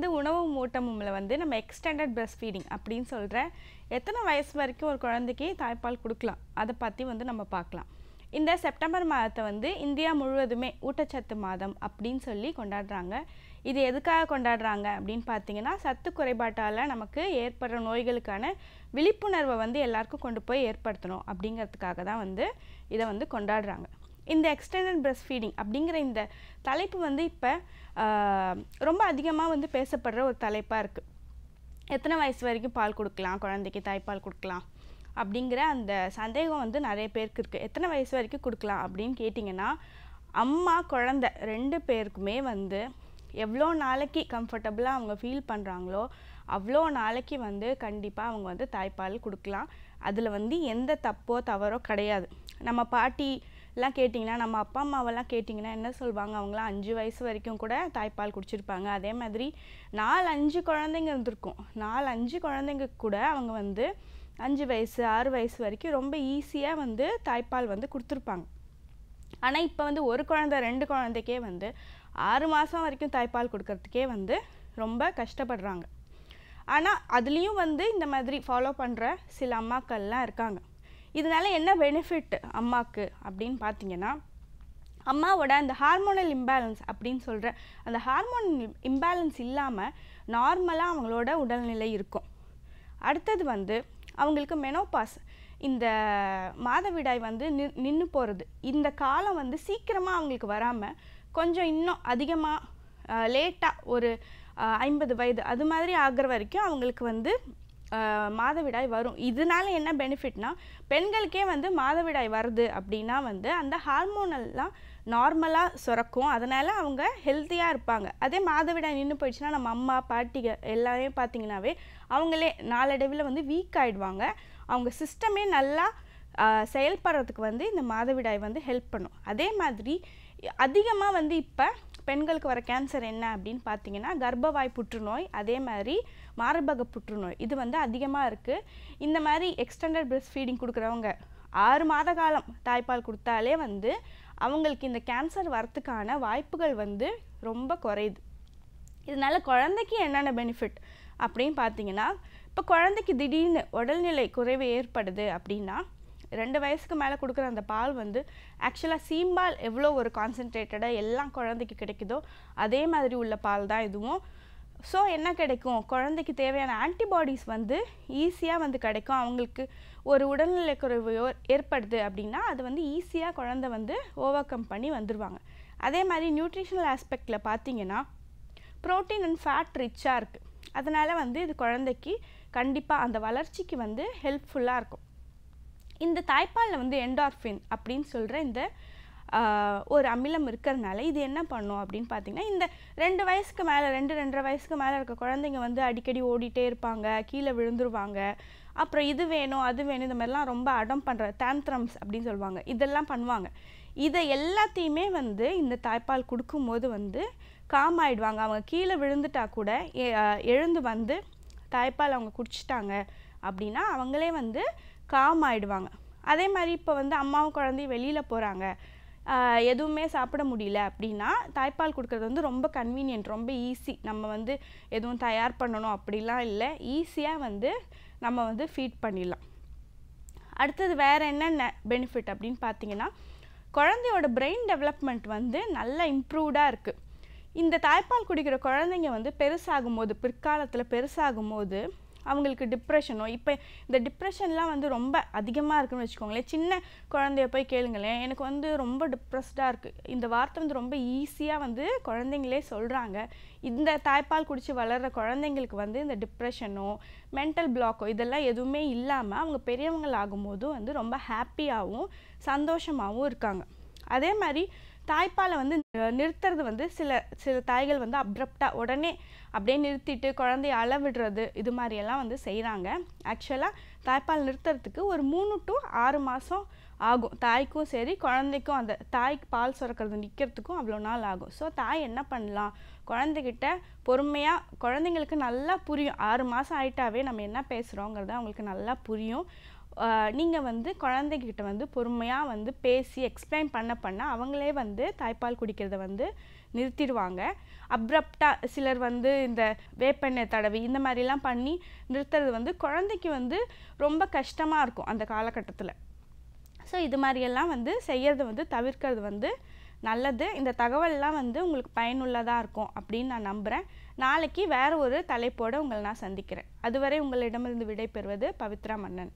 வந்து உணவு மூட்டமும்ல வந்து நம்ம எக்ஸ்டெண்டட் பிரஸ்ட் ஃபீடிங் அப்படின்னு சொல்கிற எத்தனை வயசு வரைக்கும் ஒரு குழந்தைக்கு தாய்ப்பால் கொடுக்கலாம்? அதை பற்றி வந்து நம்ம பார்க்கலாம் இந்த செப்டம்பர் மாதத்தை வந்து இந்தியா முழுவதுமே ஊட்டச்சத்து மாதம் அப்படின்னு சொல்லி கொண்டாடுறாங்க. இது எதுக்காக கொண்டாடுறாங்க அப்படின்னு பார்த்தீங்கன்னா சத்து குறைபாட்டால் நமக்கு ஏற்படுற நோய்களுக்கான விழிப்புணர்வை வந்து எல்லாருக்கும் கொண்டு போய் ஏற்படுத்தணும் அப்படிங்கிறதுக்காக தான் வந்து இதை வந்து கொண்டாடுறாங்க. இந்த எக்ஸ்டெண்டட் பிரஸ்ட் ஃபீடிங் அப்படிங்கிற இந்த தலைப்பு வந்து இப்போ ரொம்ப அதிகமாக வந்து பேசப்படுற ஒரு தலைப்பாக இருக்குது எத்தனை வயசு வரைக்கும் பால் கொடுக்கலாம் குழந்தைக்கு தாய்ப்பால் கொடுக்கலாம் அப்படிங்கிற அந்த சந்தேகம் வந்து நிறைய பேருக்கு இருக்குது எத்தனை வயசு வரைக்கும் கொடுக்கலாம் அப்படின்னு கேட்டிங்கன்னா அம்மா குழந்த ரெண்டு பேருக்குமே வந்து எவ்வளோ நாளைக்கு கம்ஃபர்டபுளாக அவங்க ஃபீல் பண்ணுறாங்களோ அவ்வளோ நாளைக்கு வந்து கண்டிப்பாக அவங்க வந்து தாய்ப்பால் கொடுக்கலாம். அதில் வந்து எந்த தப்போ தவறோ கிடையாது. நம்ம பாட்டி எல்லாம் கேட்டிங்கன்னா நம்ம அப்பா அம்மாவெல்லாம் கேட்டிங்கன்னா என்ன சொல்லுவாங்க அவங்களாம் அஞ்சு வயசு வரைக்கும் கூட தாய்ப்பால் குடிச்சிருப்பாங்க. அதே மாதிரி நாலு அஞ்சு குழந்தைங்க இருந்திருக்கும். நாலு அஞ்சு குழந்தைங்க கூட அவங்க வந்து அஞ்சு வயசு ஆறு வயசு வரைக்கும் ரொம்ப ஈஸியாக வந்து தாய்ப்பால் வந்து கொடுத்துருப்பாங்க. ஆனால் இப்போ வந்து ஒரு குழந்தை ரெண்டு குழந்தைக்கே வந்து ஆறு மாதம் வரைக்கும் தாய்ப்பால் கொடுக்கறதுக்கே வந்து ரொம்ப கஷ்டப்படுறாங்க. ஆனால் அதுலேயும் வந்து இந்த மாதிரி ஃபாலோ பண்ணுற சில அம்மாக்கள்லாம் இருக்காங்க. இதனால என்ன பெனிஃபிட் அம்மாவுக்கு அப்படின்னு பார்த்தீங்கன்னா அம்மாவோட அந்த ஹார்மோனல் இம்பேலன்ஸ் அப்படின்னு சொல்கிற அந்த ஹார்மோன் இம்பேலன்ஸ் இல்லாமல் நார்மலாக அவங்களோட உடல்நிலை இருக்கும். அடுத்தது வந்து அவங்களுக்கு மெனோபாஸ் இந்த மாதவிடாய் வந்து நி நின்று போகிறது இந்த காலம் வந்து சீக்கிரமாக அவங்களுக்கு வராமல் கொஞ்சம் இன்னும் அதிகமாக லேட்டாக ஒரு ஐம்பது வயது அது மாதிரி ஆகிற வரைக்கும் அவங்களுக்கு வந்து மாதவிடாய் வரும். இதனால என்ன பெனிஃபிட்னா பெண்களுக்கே வந்து மாதவிடாய் வருது அப்படின்னா வந்து அந்த ஹார்மோனல்லாம் நார்மலாக சுரக்கும். அதனால் அவங்க ஹெல்த்தியாக இருப்பாங்க. அதே மாதவிடாய் நின்று போயிடுச்சுன்னா நம்ம அம்மா பாட்டிக எல்லாமே பார்த்திங்கனாவே அவங்களே நாளடைவில் வந்து வீக் ஆகிடுவாங்க அவங்க சிஸ்டமே நல்லா செயல்படுறதுக்கு வந்து இந்த மாதவிடாய் வந்து ஹெல்ப் பண்ணும். அதே மாதிரி அதிகமாக வந்து இப்போ பெண்களுக்கு வர கேன்சர் என்ன அப்படின்னு பார்த்தீங்கன்னா கர்ப்பவாய் புற்றுநோய் அதே மாதிரி மார்பக புற்றுநோய். இது வந்து அதிகமாக இருக்குது இந்த மாதிரி எக்ஸ்டெண்டட் பிரெஸ்ட் ஃபீடிங் கொடுக்குறவங்க ஆறு மாத காலம் தாய்ப்பால் கொடுத்தாலே வந்து அவங்களுக்கு இந்த கேன்சர் வரத்துக்கான வாய்ப்புகள் வந்து ரொம்ப குறையுது. இதனால குழந்தைக்கு என்னென்ன பெனிஃபிட் அப்படின்னு பார்த்தீங்கன்னா இப்போ குழந்தைக்கு திடீர்னு உடல்நிலை குறைவு ஏற்படுது அப்படின்னா ரெண்டு வயசுக்கு மேலே கொடுக்குற அந்த பால் வந்து ஆக்சுவலாக சீம்பால் எவ்வளோ ஒரு கான்சென்ட்ரேட்டடாக எல்லாம் குழந்தைக்கு கிடைக்குதோ அதே மாதிரி உள்ள பால் தான் இதுவும். ஸோ என்ன கிடைக்கும்? குழந்தைக்கு தேவையான ஆன்டிபாடிஸ் வந்து ஈஸியாக வந்து கிடைக்கும். அவங்களுக்கு ஒரு உடல்நிலை குறைவு ஏற்படுது அப்படின்னா அது வந்து ஈஸியாக குழந்தை வந்து ஓவர் கம் பண்ணி வந்துடுவாங்க அதே மாதிரி நியூட்ரிஷனல் ஆஸ்பெக்டில் பார்த்தீங்கன்னா ப்ரோட்டீன் அண்ட் ஃபேட் ரிச்சாக இருக்குது அதனால் வந்து இது குழந்தைக்கு கண்டிப்பாக அந்த வளர்ச்சிக்கு வந்து ஹெல்ப்ஃபுல்லாக இருக்கும். இந்த தாய்ப்பாலில் வந்து என்டார்ஃபின் அப்படின்னு சொல்கிற இந்த ஒரு அமிலம் இருக்கிறதுனால இது என்ன பண்ணும் அப்படின்னு பார்த்தீங்கன்னா இந்த ரெண்டு வயசுக்கு மேலே ரெண்டு ரெண்டரை வயசுக்கு மேலே இருக்க குழந்தைங்க வந்து அடிக்கடி ஓடிட்டே இருப்பாங்க கீழே விழுந்துருவாங்க. அப்புறம் இது வேணும் அது வேணும் இந்த மாதிரிலாம் ரொம்ப அடம் பண்ணுற டேன்த்ரம்ஸ் அப்படின்னு சொல்லுவாங்க. இதெல்லாம் பண்ணுவாங்க. இதை எல்லாத்தையுமே வந்து இந்த தாய்ப்பால் கொடுக்கும்போது வந்து காம் ஆயிடுவாங்க. அவங்க கீழே விழுந்துட்டா கூட எழுந்து வந்து தாய்ப்பால் அவங்க குடிச்சிட்டாங்க அப்படின்னா அவங்களே வந்து காம் ஆகிடுவாங்க அதே மாதிரி இப்போ வந்து அம்மாவும் குழந்தையும் வெளியில் போகிறாங்க எதுவுமே சாப்பிட முடியல அப்படின்னா தாய்ப்பால் கொடுக்குறது வந்து ரொம்ப கன்வீனியன்ட் ரொம்ப ஈஸி நம்ம வந்து எதுவும் தயார் பண்ணணும் அப்படிலாம் இல்லை. ஈஸியாக வந்து நம்ம வந்து ஃபீட் பண்ணிடலாம். அடுத்தது வேறு என்னென்ன பெனிஃபிட் அப்படின்னு பார்த்தீங்கன்னா குழந்தையோட பிரெயின் டெவலப்மெண்ட் வந்து நல்லா இம்ப்ரூவ்டாக இருக்குது இந்த தாய்ப்பால் குடிக்கிற குழந்தைங்க வந்து பெருசாகும் போது பிற்காலத்தில் பெருசாகும் போது அவங்களுக்கு டிப்ரெஷனோ இப்போ இந்த டிப்ரெஷன்லாம் வந்து ரொம்ப அதிகமாக இருக்குன்னு வச்சுக்கோங்களேன். சின்ன குழந்தைய போய் கேளுங்களேன். எனக்கு வந்து ரொம்ப டிப்ரெஸ்டாக இருக்குது இந்த வார்த்தை வந்து ரொம்ப ஈஸியாக வந்து குழந்தைங்களே சொல்கிறாங்க இந்த தாய்ப்பால் குடித்து வளர்கிற குழந்தைங்களுக்கு வந்து இந்த டிப்ரெஷனோ மென்டல் பிளாக்கோ இதெல்லாம் எதுவுமே இல்லாமல் அவங்க பெரியவங்களாகும் வந்து ரொம்ப ஹாப்பியாகவும் சந்தோஷமாகவும் இருக்காங்க. அதே மாதிரி தாய்ப்பாலை வந்து நிறுத்துறது வந்து சில சில தாய்கள் வந்து அப்ரப்டாக உடனே அப்படியே நிறுத்திட்டு குழந்தைய அளவிடுறது இது மாதிரியெல்லாம் வந்து செய்கிறாங்க ஆக்சுவலாக தாய்ப்பால் நிறுத்துறதுக்கு ஒரு மூணு டு ஆறு மாதம் ஆகும். தாய்க்கும் சரி குழந்தைக்கும் அந்த தாய்க்கு பால் சுரக்கிறது நிற்கிறதுக்கும் அவ்வளோ நாள் ஆகும். ஸோ தாய் என்ன பண்ணலாம்? குழந்தைகிட்ட பொறுமையாக குழந்தைங்களுக்கு நல்லா புரியும். ஆறு மாதம் ஆயிட்டாவே நம்ம என்ன பேசுகிறோங்கிறது அவங்களுக்கு நல்லா புரியும். நீங்கள் வந்து குழந்தைகிட்ட வந்து பொறுமையாக வந்து பேசி எக்ஸ்பிளைன் பண்ண பண்ண அவங்களே வந்து தாய்ப்பால் குடிக்கிறத வந்து நிறுத்திடுவாங்க. அப்ரப்டாக சிலர் வந்து இந்த வேப்பெண்ணெய் தடவி இந்த மாதிரிலாம் பண்ணி நிறுத்துறது வந்து குழந்தைக்கு வந்து ரொம்ப கஷ்டமாக இருக்கும் அந்த காலகட்டத்தில். ஸோ இது மாதிரியெல்லாம் வந்து செய்கிறது வந்து தவிர்க்கிறது வந்து நல்லது. இந்த தகவல்லாம் வந்து உங்களுக்கு பயனுள்ளதாக இருக்கும் அப்படின்னு நான் நம்புகிறேன் நாளைக்கு வேறு ஒரு தலைப்போடு உங்களை நான் சந்திக்கிறேன். அதுவரை உங்களிடமிருந்து விடைபெறுவது பவித்ரா மன்னன்.